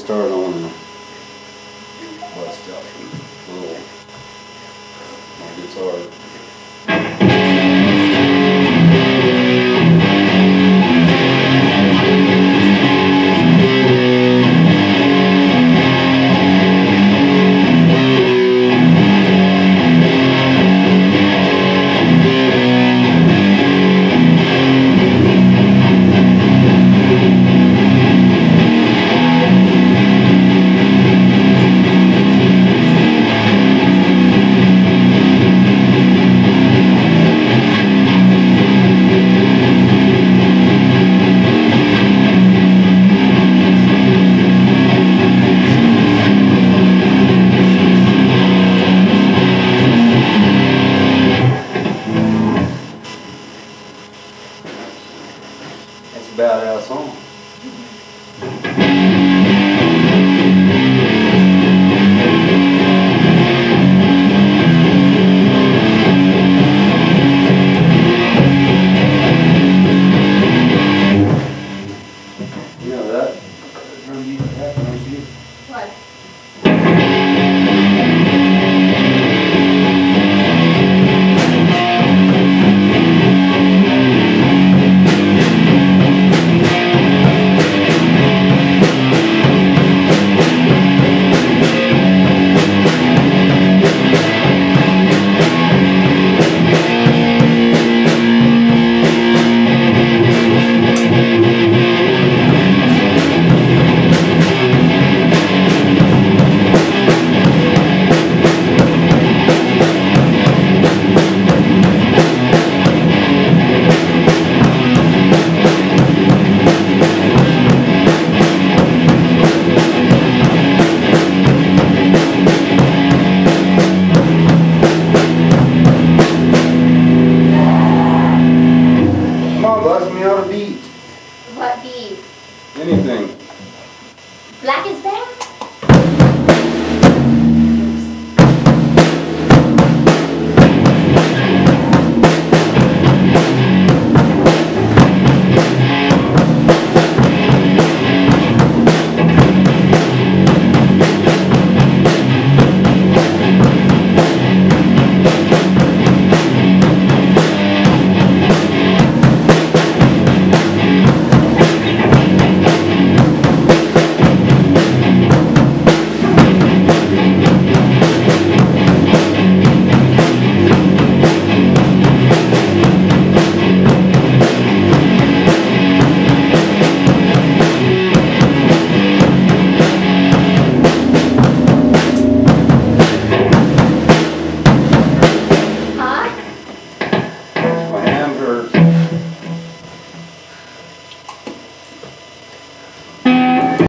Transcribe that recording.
start on uh, Bust out. little my guitar. Badass song. Black is back?